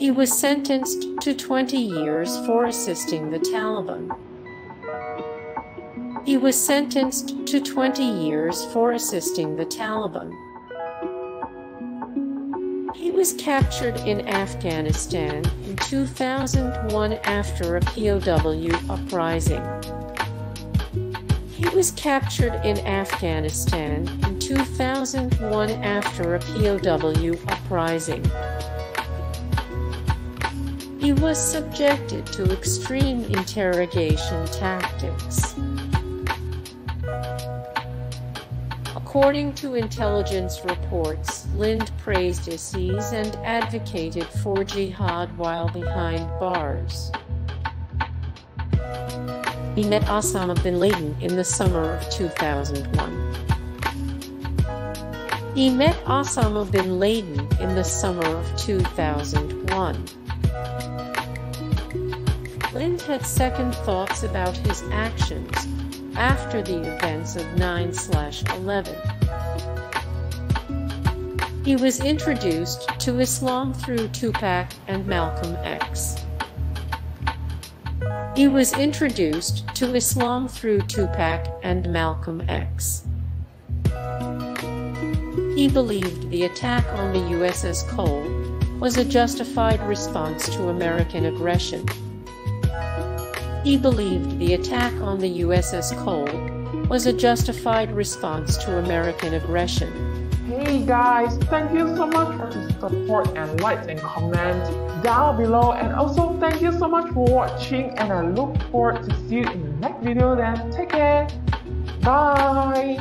He was sentenced to 20 years for assisting the Taliban. He was sentenced to 20 years for assisting the Taliban. He was captured in Afghanistan in 2001 after a POW uprising. He was captured in Afghanistan in 2001 after a POW uprising. He was subjected to extreme interrogation tactics. According to intelligence reports, Lindh praised ISIS and advocated for jihad while behind bars. He met Osama bin Laden in the summer of 2001. He met Osama bin Laden in the summer of 2001. Lindh had second thoughts about his actions after the events of 9 11. He was introduced to Islam through Tupac and Malcolm X. He was introduced to Islam through Tupac and Malcolm X. He believed the attack on the USS Cole was a justified response to American aggression. He believed the attack on the USS Cole was a justified response to American aggression. Hey guys, thank you so much for the support and likes and comments down below and also thank you so much for watching and I look forward to see you in the next video then. Take care. Bye.